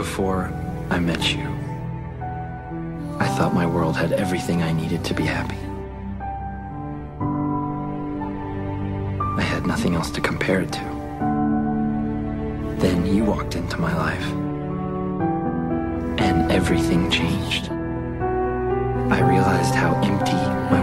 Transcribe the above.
before I met you, I thought my world had everything I needed to be happy. I had nothing else to compare it to. Then you walked into my life, and everything changed. I realized how empty my.